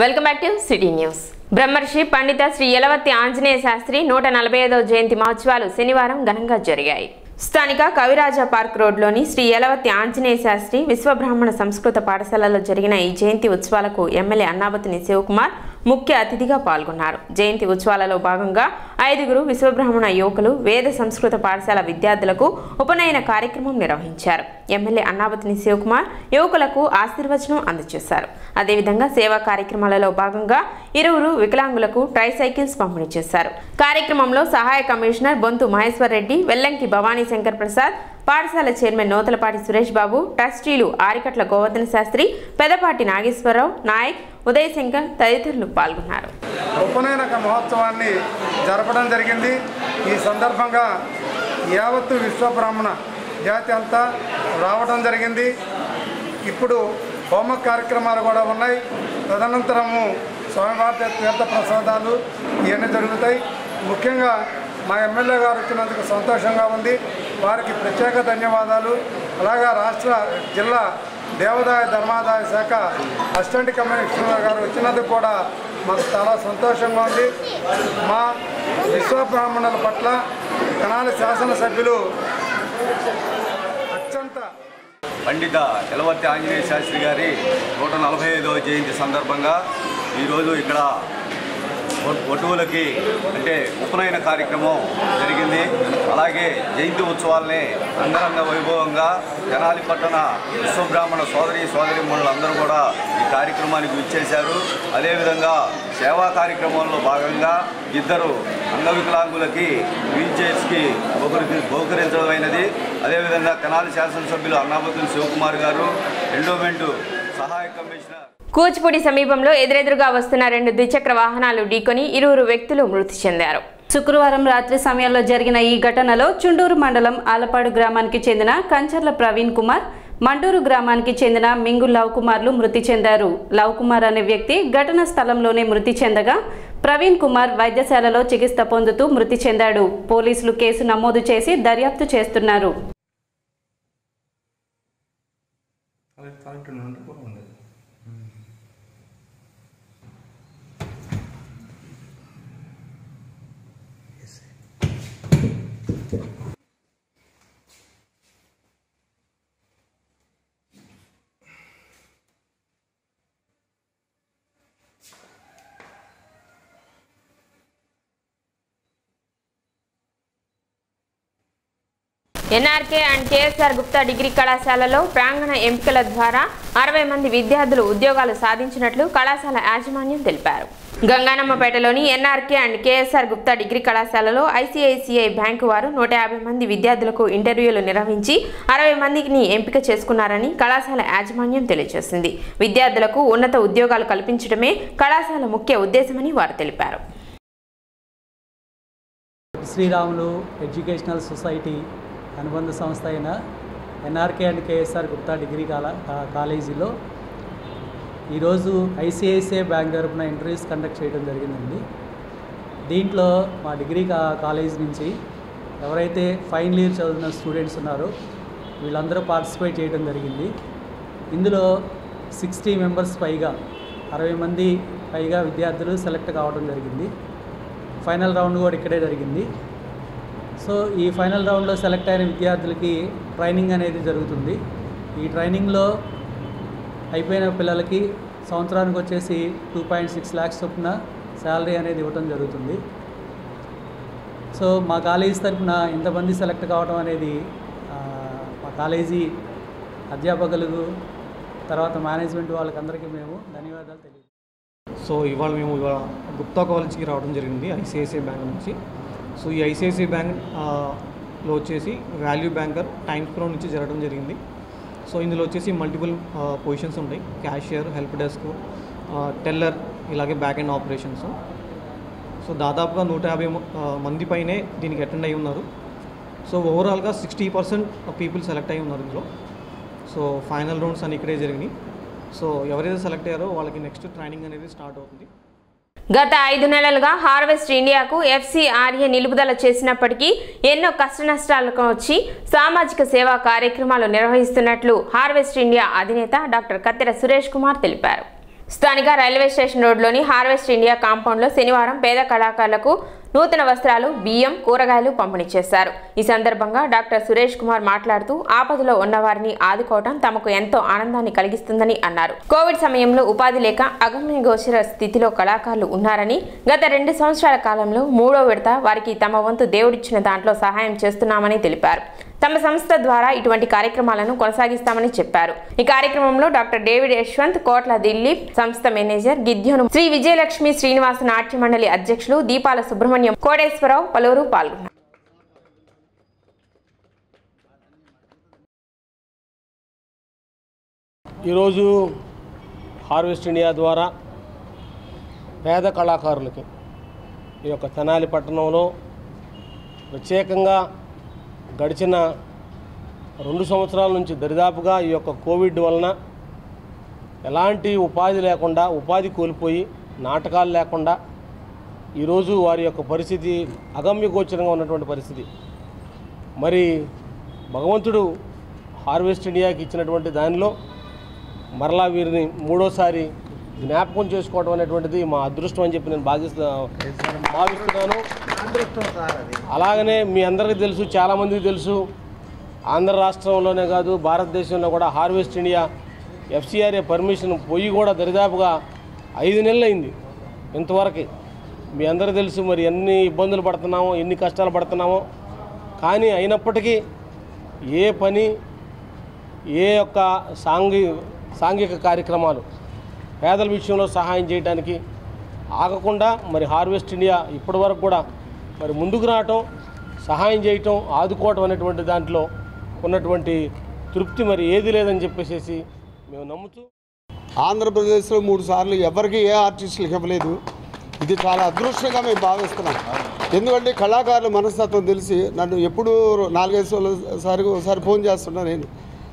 Welcome back to City News Brahmarshi Pandita Sri యలవత్తి Anjaneya Sastry నూట నలభై ఐదవ జయంతి మహోత్సవాలు శనివారం ఘనంగా జరిగాయి. స్థానిక కవిరాజ పార్క్ రోడ్లోని శ్రీ యలవత్తి ఆంజనేయ శాస్త్రి విశ్వబ్రాహ్మణ సంస్కృత పాఠశాలలో జరిగిన ఈ జయంతి ఉత్సవాలకు ఎమ్మెల్యే అన్నావతిని శివకుమార్ ముఖ్య అతిథిగా పాల్గొన్నారు. జయంతి ఉత్సవాలలో భాగంగా ఐదుగురు విశ్వబ్రాహ్మణ యువకులు వేద సంస్కృత పాఠశాల విద్యార్థులకు ఉపనయన కార్యక్రమం నిర్వహించారు. ఎమ్మెల్యే అన్నావతిని శివకుమార్ యువకులకు ఆశీర్వచనం అందజేశారు. అదేవిధంగా సేవా కార్యక్రమాలలో భాగంగా ఇరువురు వికలాంగులకు ట్రైసైకిల్స్ పంపిణీ చేశారు. కార్యక్రమంలో సహాయ కమిషనర్ బొంతు మహేశ్వర్ రెడ్డి వెల్లంకి భవానీ శంకర్ ప్రసాద్ పాఠశాల చైర్మన్ నూతలపాటి సురేష్ బాబు ట్రస్టీలు ఆరికట్ల గోవర్ధన శాస్త్రి పెదపాటి నాగేశ్వరరావు నాయక్ ఉదయశంకర్ తదితరులు పాల్గొన్నారు. ఉపనయనక మహోత్సవాన్ని జరపడం జరిగింది. ఈ సందర్భంగా యావత్తు విశ్వబ్రాహ్మణ జాతి అంతా రావడం జరిగింది. ఇప్పుడు హోమ కార్యక్రమాలు కూడా ఉన్నాయి. తదనంతరము స్వామివారి తీర్థ ప్రసాదాలు ఇవన్నీ జరుగుతాయి. ముఖ్యంగా మా ఎమ్మెల్యే గారు వచ్చినందుకు సంతోషంగా ఉంది. వారికి ప్రత్యేక ధన్యవాదాలు. అలాగా రాష్ట్ర జిల్లా దేవాదాయ ధర్మాదాయ శాఖ అసిస్టెంట్ కమిషనర్ గారు వచ్చినందుకు కూడా మాకు చాలా సంతోషంగా ఉంది. మా విశ్వబ్రాహ్మణుల పట్ల కణాల శాసనసభ్యులు అత్యంత పండిత ఎలవర్తి ఆంజనేయ శాస్త్రి గారి నూట నలభై జయంతి సందర్భంగా ఈరోజు ఇక్కడ వటువులకి అంటే ఉపనయన కార్యక్రమం జరిగింది. అలాగే జయంతి ఉత్సవాల్ని అంగరంగ వైభవంగా తెనాలి పట్టణ విశ్వబ్రాహ్మణ సోదరి సోదరి అందరూ కూడా ఈ కార్యక్రమానికి విచ్చేశారు. అదేవిధంగా సేవా కార్యక్రమంలో భాగంగా ఇద్దరు అంగవికలాంగులకి వీల్ చైర్స్కి బహుకరి బహుకరించడమైనది. అదేవిధంగా తెనాలి శాసనసభ్యులు అన్నాపతులు శివకుమార్ గారు ఎండోమెంటు సహాయ కమిషనర్ కూచిపూడి సమీపంలో ఎదురెదురుగా వస్తున్న రెండు ద్విచక్ర వాహనాలు ఢీకొని ఇరువురు వ్యక్తులు మృతి చెందారు. శుక్రవారం రాత్రి సమయంలో జరిగిన ఈ ఘటనలో చుండూరు మండలం ఆలపాడు గ్రామానికి చెందిన కంచర్ల ప్రవీణ్ కుమార్ మండూరు గ్రామానికి చెందిన మింగు లవ్ కుమార్లు మృతి చెందారు. లవ్ కుమార్ అనే వ్యక్తి ఘటన స్థలంలోనే మృతి చెందగా ప్రవీణ్ కుమార్ వైద్యశాలలో చికిత్స పొందుతూ మృతి చెందాడు. పోలీసులు కేసు నమోదు చేసి దర్యాప్తు చేస్తున్నారు. NRK and KSR Gupta degree కళాశాలలో ప్రాంగణ ఎంపికల ద్వారా అరవై మంది విద్యార్థులు ఉద్యోగాలు సాధించినట్లు కళాశాల యాజమాన్యం తెలిపారు. గంగానమ్మపేటలోని NRK and KSR Gupta degree కళాశాలలో ఐసిఐసిఐ బ్యాంకు వారు నూట యాభై మంది విద్యార్థులకు ఇంటర్వ్యూలు నిర్వహించి అరవై మందిని ఎంపిక చేసుకున్నారని కళాశాల యాజమాన్యం తెలియజేసింది. విద్యార్థులకు ఉన్నత ఉద్యోగాలు కల్పించడమే కళాశాల ముఖ్య ఉద్దేశమని వారు తెలిపారు. శ్రీరాములు ఎడ్యుకేషనల్ సొసైటీ అనుబంధ సంస్థ అయిన NRK and KSR Gupta degree కాల కా- కాలేజీలో ఈరోజు ఐసిఐసిఐ బ్యాంక్ తరపున ఇంటర్వ్యూస్ కండక్ట్ చేయడం జరిగిందండి. దీంట్లో మా డిగ్రీ కా కాలేజ్ నుంచి ఎవరైతే ఫైనల్ ఇయర్ చదువుతున్న స్టూడెంట్స్ ఉన్నారో వీళ్ళందరూ పార్టిసిపేట్ చేయడం జరిగింది. ఇందులో సిక్స్టీ మెంబర్స్ పైగా అరవై మంది పైగా విద్యార్థులు సెలెక్ట్ కావడం జరిగింది. ఫైనల్ రౌండ్ కూడా ఇక్కడే జరిగింది. సో ఈ ఫైనల్ రౌండ్లో సెలెక్ట్ అయిన విద్యార్థులకి ట్రైనింగ్ అనేది జరుగుతుంది. ఈ ట్రైనింగ్లో అయిపోయిన పిల్లలకి సంవత్సరానికి వచ్చేసి టూ పాయింట్ సిక్స్ ల్యాక్స్ చొప్పున శాలరీ అనేది ఇవ్వటం జరుగుతుంది. సో మా కాలేజీ తరఫున ఇంతమంది సెలెక్ట్ కావడం అనేది మా కాలేజీ అధ్యాపకులకు తర్వాత మేనేజ్మెంట్ వాళ్ళకందరికీ మేము ధన్యవాదాలు తెలియజేస్తాం సో ఇవాళ మేము ఇవాళ గుప్తా కాలేజ్కి రావడం జరిగింది ఐసిఐసిఐ బ్యాంక్ నుంచి. సో ఈ ఐసిఐసిఐ బ్యాంక్లో వచ్చేసి వాల్యూ బ్యాంకర్ టైమ్స్ ప్రో నుంచి జరగడం జరిగింది. సో ఇందులో వచ్చేసి మల్టిపుల్ పొజిషన్స్ ఉంటాయి. క్యాషియర్ హెల్ప్ డెస్క్ టెల్లర్ ఇలాగే బ్యాక్ ఎండ్ ఆపరేషన్స్ సో దాదాపుగా నూట యాభై మంది పైనే దీనికి అటెండ్ అయి ఉన్నారు. సో ఓవరాల్గా సిక్స్టీ పర్సెంట్ పీపుల్ సెలెక్ట్ అయి ఉన్నారు ఇందులో. సో ఫైనల్ రౌండ్స్ అని ఇక్కడే జరిగినాయి. సో ఎవరైతే సెలెక్ట్ అయ్యారో వాళ్ళకి నెక్స్ట్ ట్రైనింగ్ అనేది స్టార్ట్ అవుతుంది. గత ఐదు నెలలుగా హార్వెస్ట్ ఇండియాకు ఎఫ్సిఆర్ఏ నిలుపుదల చేసినప్పటికీ ఎన్నో కష్టనష్టాలకు వచ్చి సామాజిక సేవా కార్యక్రమాలు నిర్వహిస్తున్నట్లు హార్వెస్ట్ ఇండియా అధినేత డాక్టర్ కత్తెర సురేష్ కుమార్ తెలిపారు. స్థానిక రైల్వే స్టేషన్ రోడ్లోని హార్వెస్ట్ ఇండియా కాంపౌండ్లో శనివారం పేద కళాకారులకు నూతన వస్త్రాలు బియ్యం కూరగాయలు పంపిణీ చేశారు. ఈ సందర్భంగా డాక్టర్ సురేష్ కుమార్ మాట్లాడుతూ ఆపదలో ఉన్నవారిని ఆదుకోవడం తమకు ఎంతో ఆనందాన్ని కలిగిస్తుందని అన్నారు. కోవిడ్ సమయంలో ఉపాధి లేక అగమ్య గోచర స్థితిలో కళాకారులు ఉన్నారని గత రెండు సంవత్సరాల కాలంలో మూడో విడత వారికి తమ వంతు దేవుడిచ్చిన దాంట్లో సహాయం చేస్తున్నామని తెలిపారు. తమ సంస్థ ద్వారా ఇటువంటి కార్యక్రమాలను కొనసాగిస్తామని చెప్పారు. ఈ కార్యక్రమంలో డాక్టర్ డేవిడ్ యశ్వంత్ కోట్ల దిలీప్ సంస్థ మేనేజర్ గిద్యోను శ్రీ విజయలక్ష్మి శ్రీనివాస నాట్య మండలి అధ్యక్షులు దీపాల సుబ్రహ్మణ్యం కోటేశ్వరరావు పలువురు పాల్గొన్నారు. ఈరోజు హార్వెస్ట్ ఇండియా ద్వారా పేద కళాకారులకి ఈ యొక్క తెనాలి పట్టణంలో ప్రత్యేకంగా గడిచిన రెండు సంవత్సరాల నుంచి దరిదాపుగా ఈ యొక్క కోవిడ్ వలన ఎలాంటి ఉపాధి లేకుండా ఉపాధి కోల్పోయి నాటకాలు లేకుండా ఈరోజు వారి యొక్క పరిస్థితి అగమ్యగోచరంగా ఉన్నటువంటి పరిస్థితి. మరి భగవంతుడు హార్వెస్ట్ ఇండియాకి ఇచ్చినటువంటి దానిలో మరలా వీరిని మూడోసారి జ్ఞాపకం చేసుకోవడం అనేటువంటిది మా అదృష్టం అని చెప్పి నేను భావిస్తా భావిస్తున్నాను. అలాగనే మీ అందరికీ తెలుసు చాలామందికి తెలుసు. ఆంధ్ర రాష్ట్రంలోనే కాదు భారతదేశంలో కూడా హార్వెస్ట్ ఇండియా ఎఫ్సిఆర్ఏ పర్మిషన్ పోయి కూడా దరిదాపుగా ఐదు నెలలు అయింది ఇంతవరకు. మీ అందరూ తెలుసు మరి ఎన్ని ఇబ్బందులు పడుతున్నామో ఎన్ని కష్టాలు పడుతున్నామో. కానీ అయినప్పటికీ ఏ పని ఏ యొక్క సాంఘి సాంఘిక కార్యక్రమాలు పేదల విషయంలో సహాయం చేయడానికి ఆగకుండా మరి హార్వెస్ట్ ఇండియా ఇప్పటి వరకు కూడా మరి ముందుకు రావటం సహాయం చేయటం ఆదుకోవటం అనేటువంటి దాంట్లో ఉన్నటువంటి తృప్తి మరి ఏది లేదని చెప్పేసి మేము నమ్ముతూ ఆంధ్రప్రదేశ్లో మూడు సార్లు ఎవరికి ఏ ఆర్టిస్టులకు ఇవ్వలేదు. ఇది చాలా అదృష్టంగా మేము భావిస్తున్నాం. ఎందుకంటే కళాకారుల మనస్తత్వం తెలిసి నన్ను ఎప్పుడు నాలుగైదు సార్లు ఒకసారి ఫోన్ చేస్తున్నా నేను.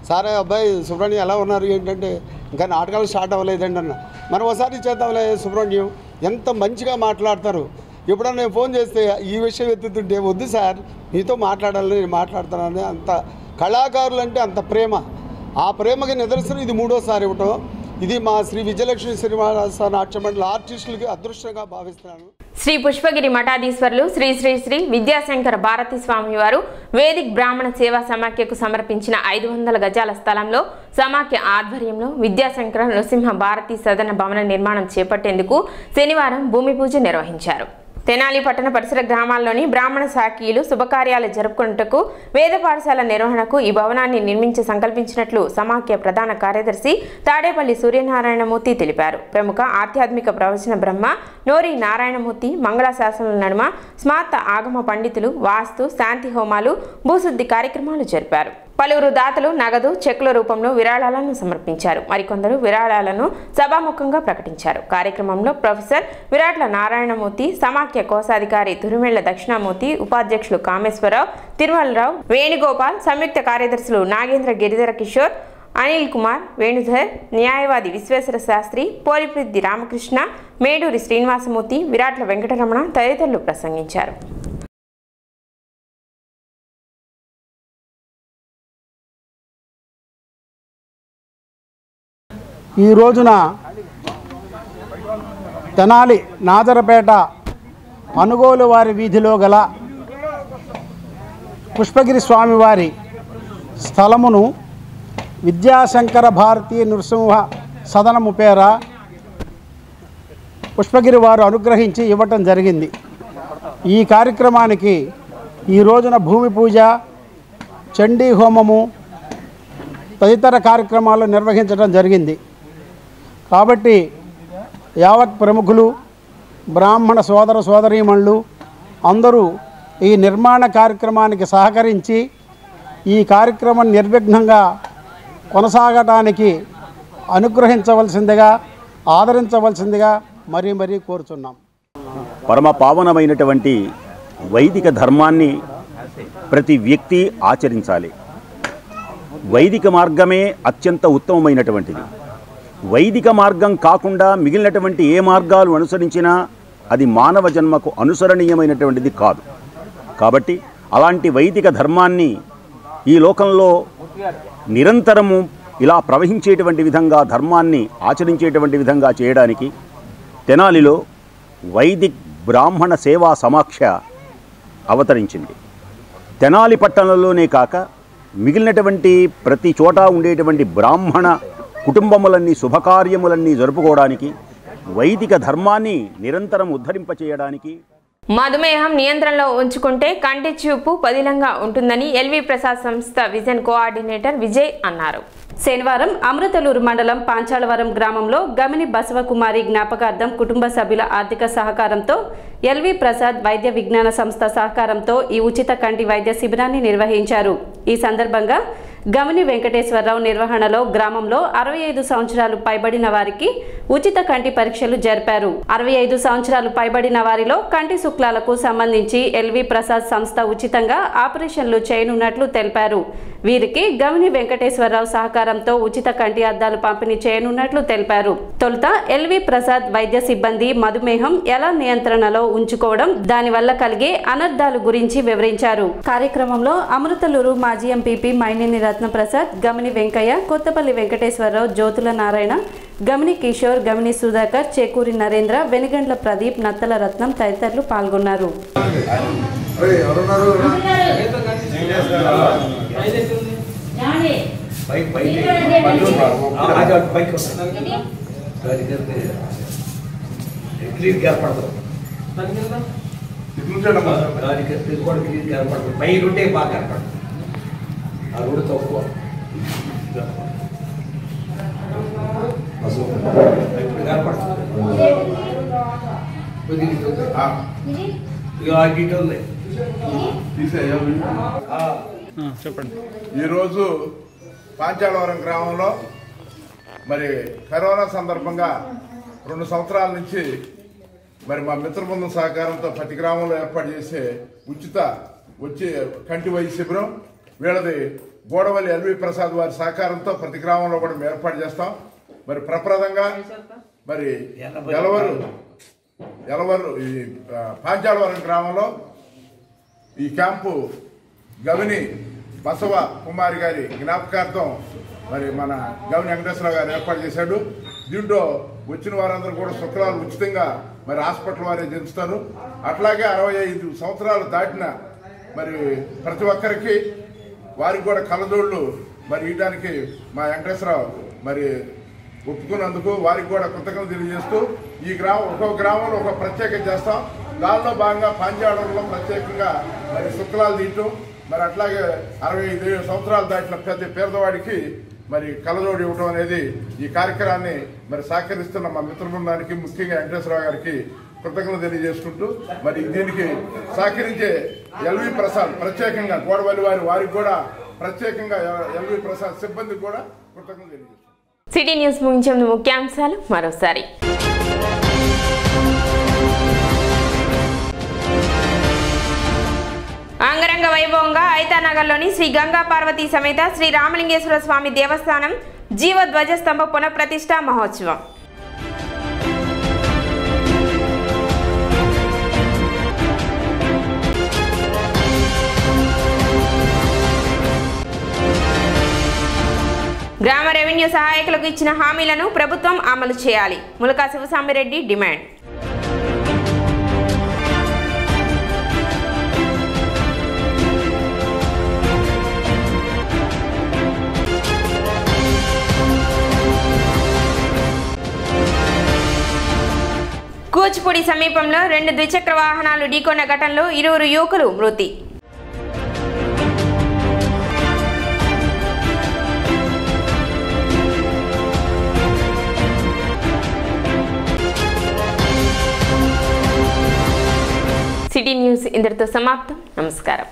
సారే అబ్బాయి సుబ్రహ్మణ్యం ఎలా ఉన్నారు? ఏంటంటే ఇంకా నాటకాలు స్టార్ట్ అవ్వలేదండి అన్న. మనం ఒకసారి చేద్దాంలే సుబ్రహ్మణ్యం. ఎంత మంచిగా మాట్లాడతారు. ఎప్పుడన్నా నేను ఫోన్ చేస్తే ఈ విషయం ఎత్తుతుంటే వద్దు సార్ మీతో మాట్లాడాలని నేను మాట్లాడతానని అంత కళాకారులు అంటే అంత ప్రేమ. ఆ ప్రేమకి నిదర్శనం ఇది మూడోసారి ఇవ్వటం. ఇది మా శ్రీ విజయలక్ష్మి శ్రీనివాస నాట్య మండలి ఆర్టిస్టులకి అదృష్టంగా భావిస్తున్నాను. శ్రీ పుష్పగిరి మఠాధీశ్వరులు శ్రీ శ్రీ శ్రీ విద్యాశంకర భారతి స్వామి వారు వేదిక్ బ్రాహ్మణ సేవా సమాఖ్యకు సమర్పించిన ఐదు వందల గజాల స్థలంలో సమాఖ్య ఆధ్వర్యంలో విద్యాశంకర నృసింహ భారతి సదన భవన నిర్మాణం చేపట్టేందుకు శనివారం భూమి పూజ నిర్వహించారు. తెనాలి పట్టణ పరిసర గ్రామాల్లోని బ్రాహ్మణ శాఖీయులు శుభకార్యాలు జరుపుకున్నట్టుకు వేద పాఠశాల నిర్వహణకు ఈ భవనాన్ని నిర్మించి సంకల్పించినట్లు సమాఖ్య ప్రధాన కార్యదర్శి తాడేపల్లి సూర్యనారాయణమూర్తి తెలిపారు. ప్రముఖ ఆధ్యాత్మిక ప్రవచన బ్రహ్మ నోరి నారాయణమూర్తి మంగళాశాసనాల నడుమ స్మార్త ఆగమ పండితులు వాస్తు శాంతి హోమాలు భూశుద్ధి కార్యక్రమాలు జరిపారు. పలువురు దాతలు నగదు చెక్కుల రూపంలో విరాళాలను సమర్పించారు. మరికొందరు విరాళాలను సభాముఖంగా ప్రకటించారు. కార్యక్రమంలో ప్రొఫెసర్ విరాట్ల నారాయణమూర్తి సమాఖ్య కోశాధికారి తురిమెళ్ళ దక్షిణామూర్తి ఉపాధ్యక్షులు కామేశ్వరరావు తిరుమలరావు వేణుగోపాల్ సంయుక్త కార్యదర్శులు నాగేంద్ర గిరిధర కిషోర్ అనిల్ కుమార్ వేణుధర్ న్యాయవాది విశ్వేశ్వర శాస్త్రి పోలిపిద్ది రామకృష్ణ మేడూరి శ్రీనివాసమూర్తి విరాట్ల వెంకటరమణ తదితరులు ప్రసంగించారు. ఈ రోజున తెనాలి నాదరపేట అనుగోలు వారి వీధిలో గల పుష్పగిరి స్వామివారి స్థలమును విద్యాశంకర భారతీ నృసింహ సదనము పేర పుష్పగిరి వారు అనుగ్రహించి ఇవ్వటం జరిగింది. ఈ కార్యక్రమానికి ఈ రోజున భూమి పూజ చండీ హోమము తదితర కార్యక్రమాలు నిర్వహించడం జరిగింది. కాబట్టి యావత్ ప్రముఖులు బ్రాహ్మణ సోదర సోదరీమణులు అందరూ ఈ నిర్మాణ కార్యక్రమానికి సహకరించి ఈ కార్యక్రమం నిర్విఘ్నంగా కొనసాగటానికి అనుగ్రహించవలసిందిగా ఆదరించవలసిందిగా మరీ మరీ కోరుచున్నాం. పరమ పావనమైనటువంటి వైదిక ధర్మాన్ని ప్రతి వ్యక్తి ఆచరించాలి. వైదిక మార్గమే అత్యంత ఉత్తమమైనటువంటిది. వైదిక మార్గం కాకుండా మిగిలినటువంటి ఏ మార్గాలు అనుసరించినా అది మానవ జన్మకు అనుసరణీయమైనటువంటిది కాదు. కాబట్టి అలాంటి వైదిక ధర్మాన్ని ఈ లోకంలో నిరంతరము ఇలా ప్రవహించేటువంటి విధంగా ధర్మాన్ని ఆచరించేటువంటి విధంగా చేయడానికి తెనాలిలో వైదిక్ బ్రాహ్మణ సేవా సమాఖ్య అవతరించింది. తెనాలి పట్టణంలోనే కాక మిగిలినటువంటి ప్రతి చోట ఉండేటువంటి బ్రాహ్మణ కుటుంబములన్నీ శుభకార్యములన్నీ జరుపుకోవడానికి వైదిక ధర్మాన్ని నిరంతరం ఉద్ధరింపచేయడానికి. మధుమేహం నియంత్రణలో ఉంచుకుంటే కంటి చూపు పదిలంగా ఉంటుందని ఎల్వి ప్రసాద్ సంస్థ విజన్ కోఆర్డినేటర్ విజయ్ అన్నారు. శనివారం అమృతలూరు మండలం పాంచాలవరం గ్రామంలో గమిని బసవకుమారి జ్ఞాపకార్థం కుటుంబ సభ్యుల ఆర్థిక సహకారంతో ఎల్వి ప్రసాద్ వైద్య విజ్ఞాన సంస్థ సహకారంతో ఈ ఉచిత కంటి వైద్య శిబిరాన్ని నిర్వహించారు. ఈ సందర్భంగా గమిని వెంకటేశ్వరరావు నిర్వహణలో గ్రామంలో అరవై ఐదు సంవత్సరాలు పైబడిన వారికి ఉచిత కంటి పరీక్షలు జరిపారు. అరవై ఐదు సంవత్సరాలు పైబడిన వారిలో కంటి శుక్లాలకు సంబంధించి ఎల్వి ప్రసాద్ సంస్థ ఉచితంగా ఆపరేషన్లు చేయనున్నట్లు తెలిపారు. వీరికి గమిని వెంకటేశ్వరరావు సహకారంతో ఉచిత కంటి అద్దాలు పంపిణీ చేయనున్నట్లు తెలిపారు. తొలుత ఎల్వి ప్రసాద్ వైద్య సిబ్బంది మధుమేహం ఎలా నియంత్రణలో ఉంచుకోవడం దానివల్ల కలిగే అనర్థాలు గురించి వివరించారు. కార్యక్రమంలో అమృతలూరు మాజీ ఎంపీపీ మైనేని రత్నప్రసాద్ గమిని వెంకయ్య కొత్తపల్లి వెంకటేశ్వరరావు జ్యోతుల నారాయణ గమిని కిషోర్ గమిని సుధాకర్ చేకూరి నరేంద్ర వెనుగండ్ల ప్రదీప్ నత్తల రత్నం తదితరులు పాల్గొన్నారు. బయట ఉంటే బాగా కనపడదు ఆ రోడ్డు తక్కువ ఇప్పుడు కనపడుతుంది ఇక అటు ఇటు ఉంది చెప్పండి. ఈరోజు పాంచాలవరం గ్రామంలో మరి కరోనా సందర్భంగా రెండు సంవత్సరాల నుంచి మరి మా మిత్రబృందం సహకారంతో ప్రతి గ్రామంలో ఏర్పాటు చేసే ఉచిత వచ్చే కంటి వైద్య శిబిరం వీళ్ళది గోడవల్లి ఎల్వి ప్రసాద్ వారి సహకారంతో ప్రతి గ్రామంలో కూడా మేము ఏర్పాటు చేస్తాం. మరి ప్రప్రదంగా మరి ఎలవరు ఎలవరు ఈ పాంచాలవరం గ్రామంలో ఈ క్యాంపు గవిని బసవ కుమారి గారి జ్ఞాపకార్థం మరి మన గవిని వెంకటేశ్వరరావు గారు ఏర్పాటు చేశాడు. దీంట్లో వచ్చిన వారందరూ కూడా శుక్రవారం ఉచితంగా మరి హాస్పిటల్ వారే జరుపుతారు అట్లాగే అరవై ఐదు సంవత్సరాలు దాటిన మరి ప్రతి ఒక్కరికి వారికి కూడా కలదోళ్ళు మరి ఇవ్వడానికి మా వెంకటేశ్వరరావు మరి ఒప్పుకున్నందుకు వారికి కూడా కృతజ్ఞతలు తెలియజేస్తూ ఈ గ్రామం ఒక్కొక్క గ్రామంలో ఒక ప్రత్యేకత చేస్తాం. దానిలో భాగంగా పంచాడంలో ప్రత్యేకంగా మరి శుక్లాలు తీయటం మరి అట్లాగే అరవై ఐదు సంవత్సరాలు దాటిన పెద్ద పేదవాడికి మరి కలజోడి ఇవ్వటం అనేది ఈ కార్యక్రమాన్ని మరి సహకరిస్తున్న మా మిత్ర బృందానికి ముఖ్యంగా వెంకటేశ్వరరావు గారికి కృతజ్ఞత తెలియజేసుకుంటూ మరి దీనికి సహకరించే ఎల్వి ప్రసాద్ ప్రత్యేకంగా గోడవల్లి వారి వారికి కూడా ప్రత్యేకంగా ఎల్వి ప్రసాద్ సిబ్బందికి కూడా కృతజ్ఞత తెలియజేస్తున్నాను సిటీ న్యూస్ ముగించే ముఖ్యాంశాలు మరోసారి. అంగరంగ వైభవంగా ఐతానగర్లోని శ్రీ గంగా పార్వతీ సమేత శ్రీ రామలింగేశ్వర స్వామి దేవస్థానం జీవ ధ్వజస్తంభ పునఃప్రతిష్ఠా మహోత్సవం. గ్రామ రెవెన్యూ సహాయకులకు ఇచ్చిన హామీలను ప్రభుత్వం అమలు చేయాలి. ములకా శివసామిరెడ్డి డిమాండ్. కూచిపూడి సమీపంలో రెండు ద్విచక్ర వాహనాలు ఢీకొన్న ఘటనలో ఇరువురు యువకులు మృతి. సిటీ న్యూస్ ఇంతటితో సమాప్తం. నమస్కారం.